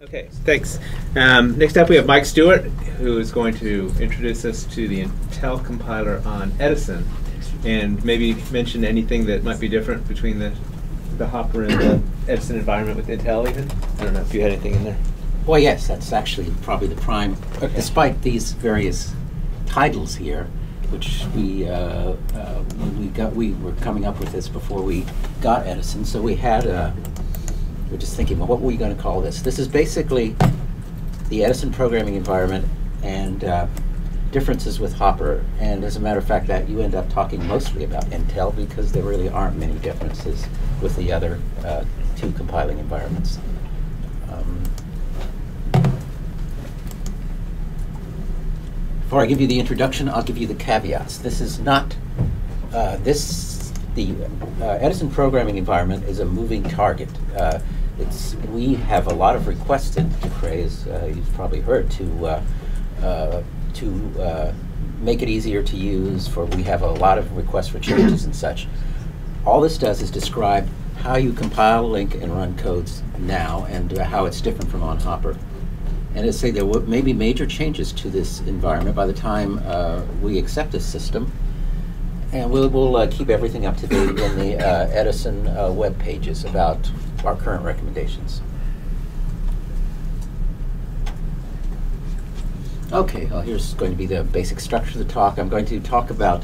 Okay, thanks. Um, next up, we have Mike Stewart, who is going to introduce us to the Intel compiler on Edison, and maybe mention anything that might be different between the the Hopper and the Edison environment with Intel. Even I don't know if you had anything in there. Well, yes, that's actually probably the prime. Okay. Despite these various titles here, which we uh, uh, we got, we were coming up with this before we got Edison. So we had. Uh, we're just thinking, well, what were we going to call this? This is basically the Edison programming environment and uh, differences with Hopper. And as a matter of fact, that you end up talking mostly about Intel because there really aren't many differences with the other uh, two compiling environments. Um, Before I give you the introduction, I'll give you the caveats. This is not, uh, this, the uh, Edison programming environment is a moving target. Uh, it's, we have a lot of Cray, as uh, you've probably heard, to, uh, uh, to uh, make it easier to use, for we have a lot of requests for changes and such. All this does is describe how you compile, link, and run codes now, and uh, how it's different from on Hopper. And as I say, there may be major changes to this environment by the time uh, we accept this system. And we'll, we'll uh, keep everything up to date in the uh, Edison web pages about our current recommendations. Okay, well, here's going to be the basic structure of the talk. I'm going to talk about,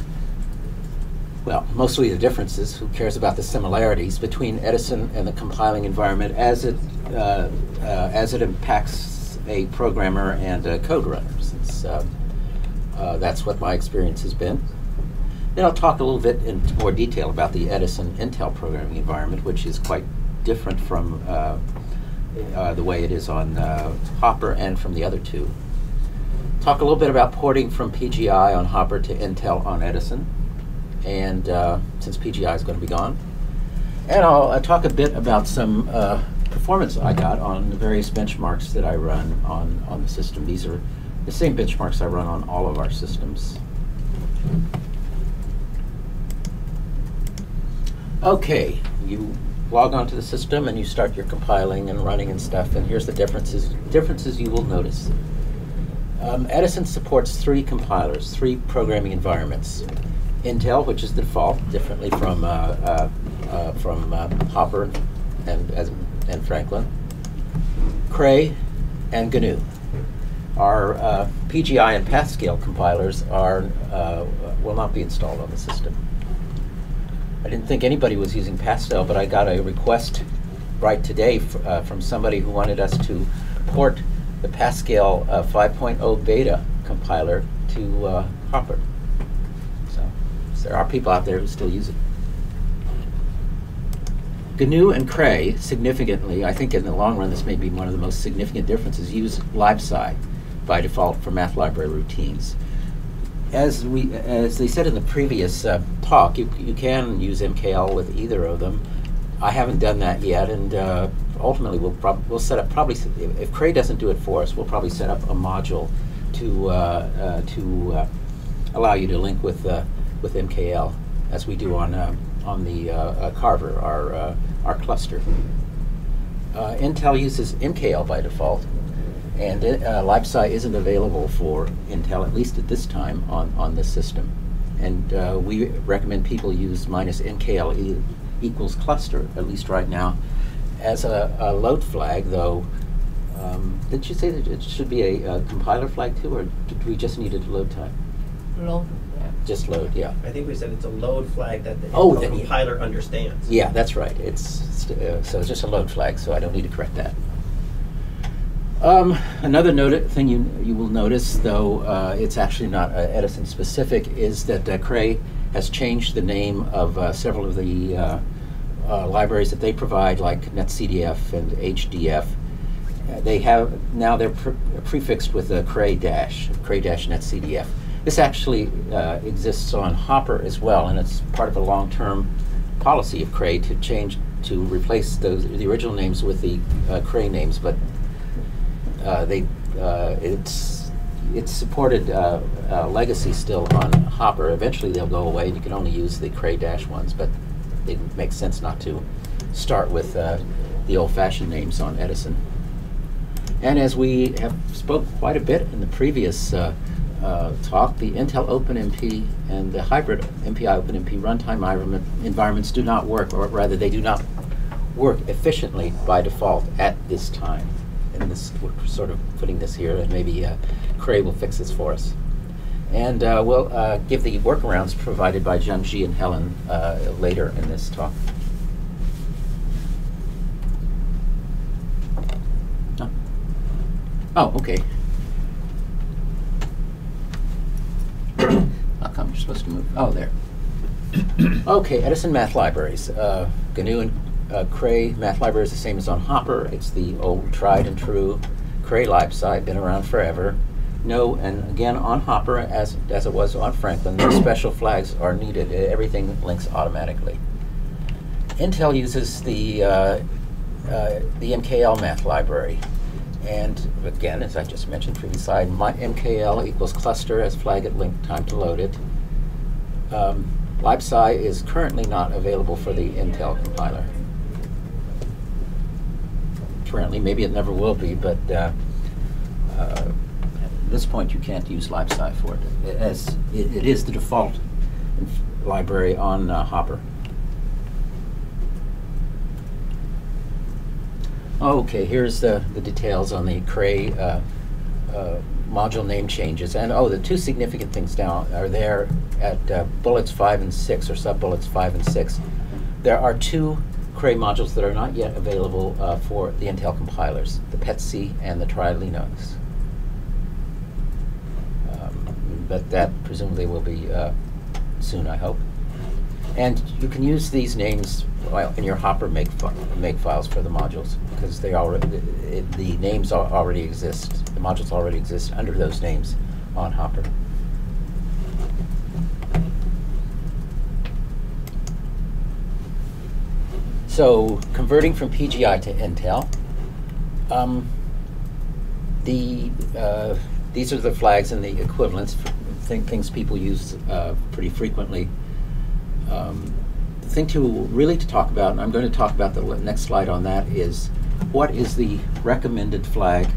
well, mostly the differences. Who cares about the similarities between Edison and the compiling environment as it, uh, uh, as it impacts a programmer and a code runner, since uh, uh, that's what my experience has been. Then I'll talk a little bit in more detail about the Edison Intel programming environment, which is quite different from uh, uh, the way it is on uh, Hopper and from the other two. Talk a little bit about porting from PGI on Hopper to Intel on Edison, and uh, since PGI is going to be gone. And I'll uh, talk a bit about some performance I got on the various benchmarks that I run on, on the system. These are the same benchmarks I run on all of our systems. Okay, you log onto the system and you start your compiling and running and stuff, and here's the differences differences you will notice. Um, Edison supports three compilers, three programming environments. Intel, which is the default, differently from uh, uh, uh, from uh, Hopper and as, and Franklin. Cray and GNU. Our uh, PGI and PathScale compilers are uh, will not be installed on the system. I didn't think anybody was using PathScale, but I got a request right today uh, from somebody who wanted us to port the PathScale uh, 5.0 beta compiler to uh, Hopper. So, so there are people out there who still use it. GNU and Cray, significantly, I think in the long run this may be one of the most significant differences, use LibSci by default for math library routines as we as they said in the previous uh, talk, you you can use MKL with either of them. I haven't done that yet, and uh, ultimately we'll prob- we'll set up probably if, Cray doesn't do it for us, we'll probably set up a module to uh, uh, to uh, allow you to link with uh, with MKL as we do on on the Carver our our cluster. Intel uses MKL by default, and it, uh, LibSci isn't available for Intel, at least at this time, on, on this system. And uh, we recommend people use minus MKL equals cluster, at least right now, as a, a load flag, though. Um, did you say that it should be a, a compiler flag too, or did we just need it load time? Load, yeah. Just load, yeah. I think we said it's a load flag that the Oh, Intel then, yeah. compiler understands. Yeah, that's right. It's st- uh, so it's just a load flag, so I don't need to correct that. Um, another thing you you will notice, though uh, it's actually not uh, Edison specific, is that uh, Cray has changed the name of uh, several of the uh, uh, libraries that they provide, like NetCDF and HDF. They have now they're pre- prefixed with a Cray dash, Cray dash NetCDF. This actually exists on Hopper as well, and it's part of a long-term policy of Cray to change to replace those the original names with the Cray names, but uh, they uh, it's it's supported uh, uh, legacy still on Hopper. Eventually they'll go away, and you can only use the Cray Dash ones. But it makes sense not to start with the old-fashioned names on Edison. And as we have spoke quite a bit in the previous talk, the Intel OpenMP and the hybrid MPI OpenMP runtime environment, environments do not work, or rather, they do not work efficiently by default at this time. And this, we're sort of putting this here, and maybe uh, Cray will fix this for us. And uh, we'll uh, give the workarounds provided by Zhengji and Helen uh, later in this talk. Oh. Oh, okay. How come you're supposed to move? Oh, there. okay, Edison Math Libraries. Uh, GNU and uh, Cray Math Library is the same as on Hopper. It's the old tried and true Cray LibSci, been around forever. No, and again on Hopper, as, as it was on Franklin, no special flags are needed. Everything links automatically. Intel uses the, uh, uh, the MKL math library. And again, as I just mentioned previously, my MKL equals cluster as flag at link time to load it. Um, LibSci is currently not available for the Intel compiler. Currently, maybe it never will be, but uh, uh, at this point you can't use LibSci for it, as it, it is the default library on uh, Hopper. Okay, here's the, the details on the Cray uh, uh, module name changes. And oh, the two significant things down are there at uh, bullets five and six, or sub-bullets five and six. There are two Cray modules that are not yet available uh, for the Intel compilers, the PETSc and the Trilinos. Um, But that presumably will be uh, soon, I hope. And you can use these names in your Hopper make, fi- make files for the modules because they already, the names already exist. The modules already exist under those names on Hopper. So converting from PGI to Intel, um, the uh, these are the flags and the equivalents, thing, things people use uh, pretty frequently. Um, the thing to really to talk about, and I'm going to talk about the next slide on that, is what is the recommended flag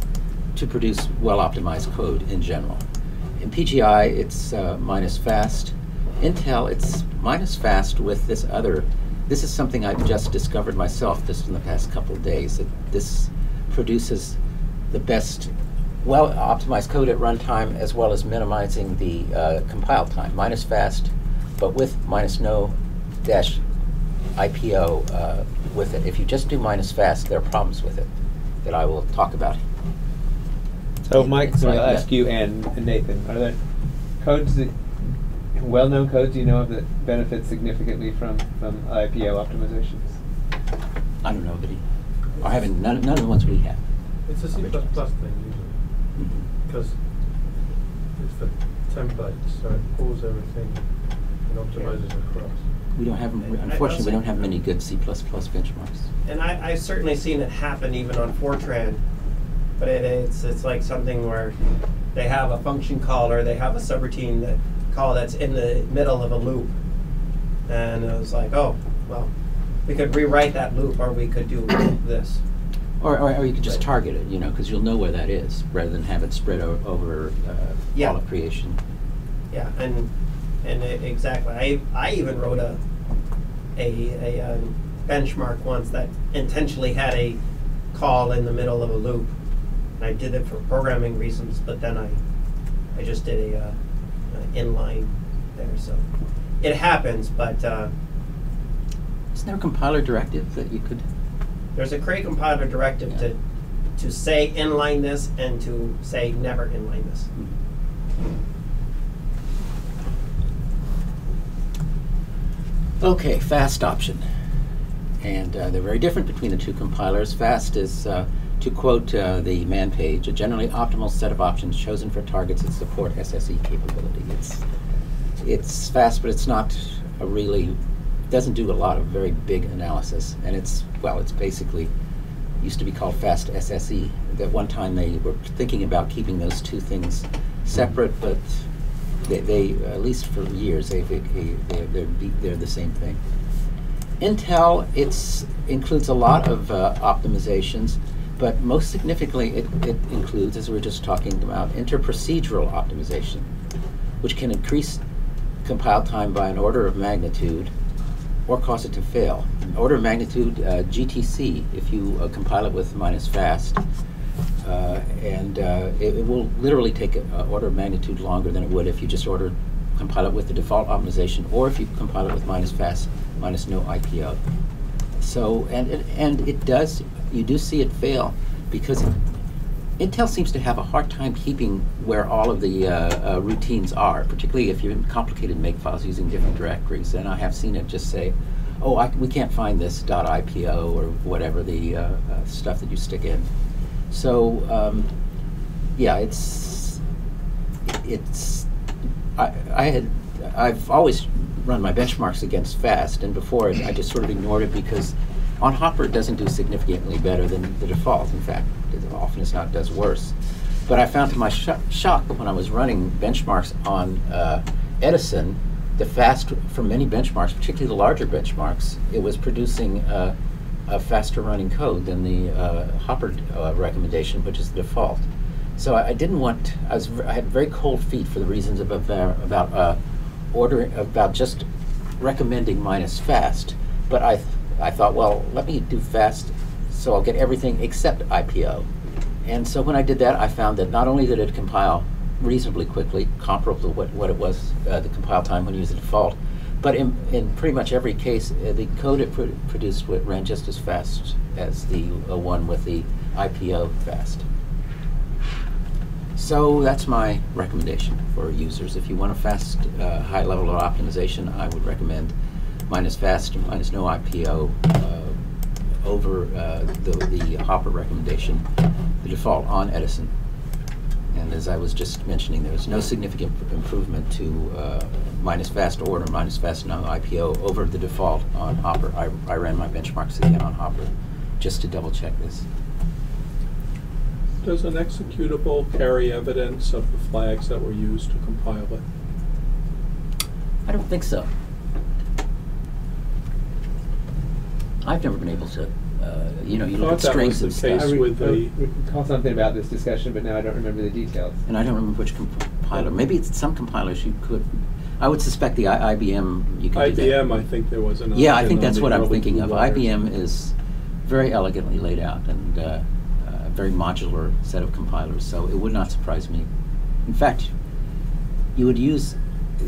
to produce well-optimized code in general. In PGI, it's uh, minus fast. Intel, it's minus fast with this other. This is something I've just discovered myself just in the past couple of days. That this produces the best well optimized code at runtime as well as minimizing the uh, compile time. Minus fast, but with minus no dash IPO uh, with it. If you just do minus fast, there are problems with it that I will talk about. So, Mike, I'll ask you and, and Nathan, are there codes that, well-known code do you know of that benefits significantly from, from IPO optimizations? I don't know, but he, I haven't, none, none of the ones we have. It's a C++ thing usually, because mm-hmm. it's for templates, so it pulls everything and optimizes across. We don't have, unfortunately, we don't have many good C++ benchmarks. And I, I've certainly seen it happen even on Fortran, but it, it's, it's like something where they have a function call or they have a subroutine that call that's in the middle of a loop. And it was like, oh, well, we could rewrite that loop or we could do this. Or, or, or you could just target it, you know, because you'll know where that is, rather than have it spread o- over uh, Yeah. all of creation. Yeah, and and e- exactly. I I even wrote a a, a um, benchmark once that intentionally had a call in the middle of a loop. And I did it for programming reasons, but then I I just did a, uh, a inline there. So it happens, but uh, Isn't there a compiler directive that you could? there's a Cray compiler directive Yeah. to to say inline this and to say never inline this. Okay, fast option. And uh, they're very different between the two compilers. Fast is, uh, to quote uh, the man page, a generally optimal set of options chosen for targets that support SSE capability. It's, it's fast, but it's not a really, doesn't do a lot of very big analysis. And it's, well, it's basically, used to be called fast SSE. At one time they were thinking about keeping those two things separate, but they, they at least for years, they, they, they're, they're, they're the same thing. Intel, it's includes a lot of uh, optimizations. But most significantly, it, it includes, as we were just talking about, interprocedural optimization, which can increase compile time by an order of magnitude or cause it to fail. An order of magnitude, uh, GTC, if you uh, compile it with minus fast, uh, and uh, it, it will literally take an order of magnitude longer than it would if you just order compile it with the default optimization, or if you compile it with minus fast, minus no IPO. So, and and it does, you do see it fail because Intel seems to have a hard time keeping where all of the uh, uh, routines are, particularly if you're in complicated makefiles using different directories. And I have seen it just say, oh, I, we can't find this .ipo or whatever the uh, uh, stuff that you stick in. So, um, yeah, it's it's I, I had I've always run my benchmarks against fast, and before I just sort of ignored it because on Hopper it doesn't do significantly better than the default. In fact, it often as not does worse. But I found to my sh shock when I was running benchmarks on uh, Edison, the fast for many benchmarks, particularly the larger benchmarks, it was producing uh, a faster running code than the uh, Hopper uh, recommendation, which is the default. So I, I didn't want. I was. I had very cold feet for the reasons of, about about uh, ordering about just recommending minus fast. But I I thought, well, let me do fast, so I'll get everything except IPO. And so when I did that, I found that not only did it compile reasonably quickly, comparable to what, what it was uh, the compile time when you use the default, but in, in pretty much every case, uh, the code it pr produced ran just as fast as the uh, one with the IPO fast. So that's my recommendation for users. If you want a fast, uh, high level of optimization, I would recommend minus fast, minus no IPO uh, over uh, the, the Hopper recommendation, the default on Edison. And as I was just mentioning, there was no significant improvement to uh, minus fast order, minus fast no IPO over the default on Hopper. I, I ran my benchmarks again on Hopper just to double check this. Does an executable carry evidence of the flags that were used to compile it? I don't think so. I've never been able to, uh, you know, you look at strings was and the stuff. case with I the- recall something about this discussion, but now I don't remember the details. And I don't remember which compiler. Maybe it's some compilers you could. I would suspect the I- IBM you could do that. IBM, I think there was an Yeah, I think that's what I'm thinking of. IBM is very elegantly laid out and uh, a very modular set of compilers, so it would not surprise me. In fact, you would use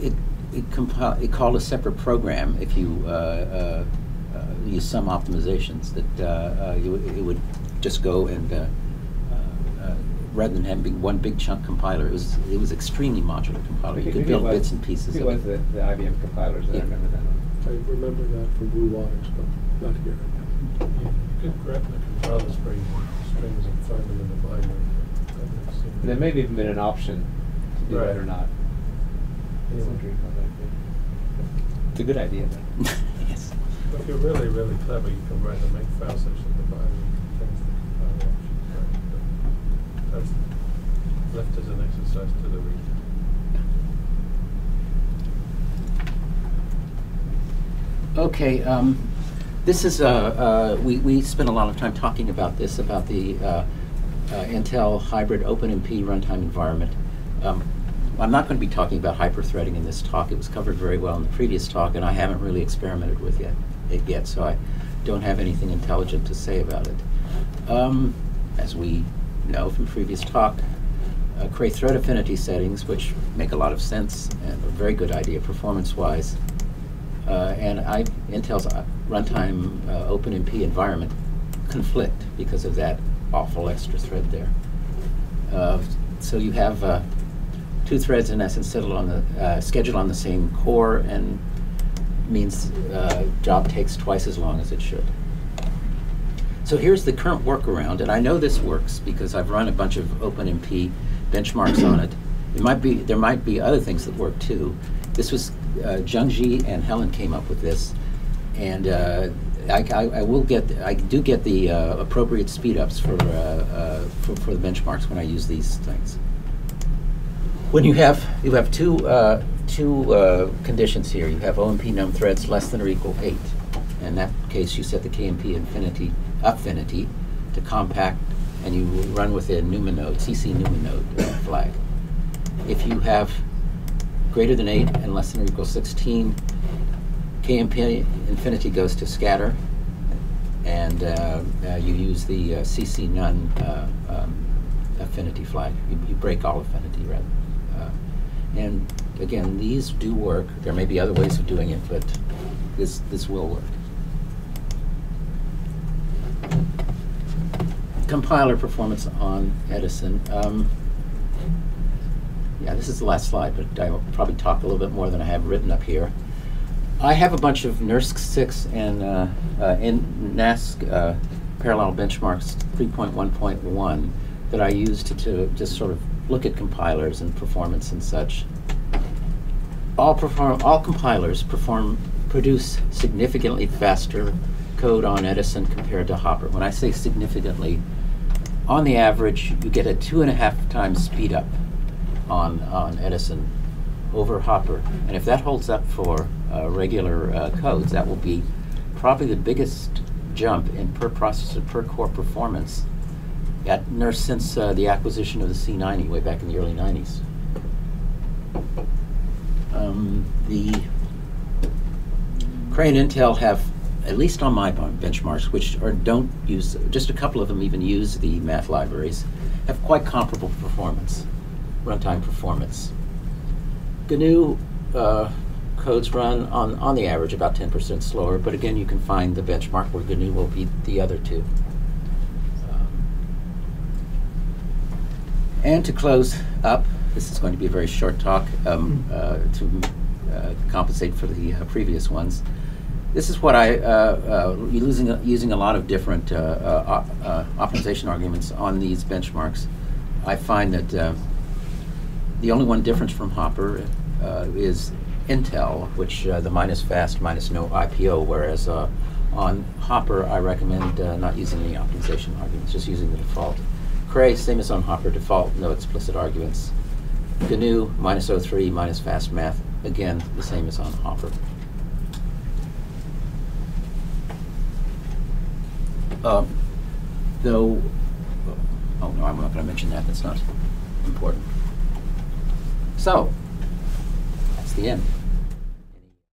it. It, compi- it called a separate program if you uh, uh, uh, use some optimizations that uh, uh, you, it would just go and uh, uh, uh, rather than having one big chunk compiler, it was it was extremely modular compiler. You could build was- bits and pieces It of was it. the, the IBM compilers that I remember that. I remember that from Blue Waters, but not here. You could grab the compilers for strings and find them in the binary. I've never seen And there may have even been an option to do that or not. Yeah. Some dream of that. It's a good idea, though. yes. But if you're really, really clever, you can write a make file such that contains the compiler options, right? That's left as an exercise to the reader. Okay, um, this is, uh, uh, we, we spent a lot of time talking about this, about the uh, uh, Intel hybrid OpenMP runtime environment. Um, I'm not going to be talking about hyperthreading in this talk. It was covered very well in the previous talk, and I haven't really experimented with yet, it yet, so I don't have anything intelligent to say about it. Um, as we know from previous talk, uh, Cray thread affinity settings, which make a lot of sense and a very good idea performance-wise. Uh, and I, Intel's uh, runtime uh, OpenMP environment conflict because of that awful extra thread there. Uh, so you have uh, two threads in essence on the uh, scheduled on the same core, and means uh, job takes twice as long as it should. So here's the current workaround, and I know this works because I've run a bunch of OpenMP benchmarks on it. It might be there might be other things that work too. This was uh, Zhengji and Helen came up with this, and uh, I, I, I will get I do get the uh, appropriate speed ups for, uh, uh, for for the benchmarks when I use these things. When you have you have two uh, two uh, conditions here, you have OMP num threads less than or equal eight. In that case, you set the KMP infinity affinity to compact and you run with a NUMA node, CC NUMA node uh, flag. If you have greater than 8 and less than or equal 16, KMP infinity goes to scatter, and uh, uh, you use the CC none uh, um, affinity flag. You, you break all affinity, rather. And again, these do work. There may be other ways of doing it, but this this will work. Compiler performance on Edison. Um, yeah, this is the last slide, but I will probably talk a little bit more than I have written up here. I have a bunch of NERSC 6 and uh, uh, NAS uh, parallel benchmarks 3.1.1 that I use to, to just sort of look at compilers and performance and such. All perform all compilers perform produce significantly faster code on Edison compared to Hopper. When I say significantly, on the average, you get a two and a half times speed up on on Edison over Hopper. And if that holds up for uh, regular uh, codes, that will be probably the biggest jump in per processor per core performance at NERSC since uh, the acquisition of the C90 way back in the early 90s. Um, the Cray and Intel have, at least on my benchmarks, which are don't use, just a couple of them even use the math libraries, have quite comparable performance, runtime performance. GNU uh, codes run on, on the average about 10% slower, but again, you can find the benchmark where GNU will beat the other two. Um, and to close up, this is going to be a very short talk um, uh, to compensate for the uh, previous ones. This is what I, uh, uh, using, a, using a lot of different uh, uh, uh, optimization arguments on these benchmarks, I find that uh, the only one difference from Hopper uh, is Intel, which uh, the minus fast, minus no IPO, whereas uh, on Hopper, I recommend uh, not using any optimization arguments, just using the default. Cray, same as on Hopper, default, no explicit arguments. GNU, minus O3, minus fast math, again, the same as on Hopper. Um, though, oh no, I'm not going to mention that, that's not important. So, that's the end.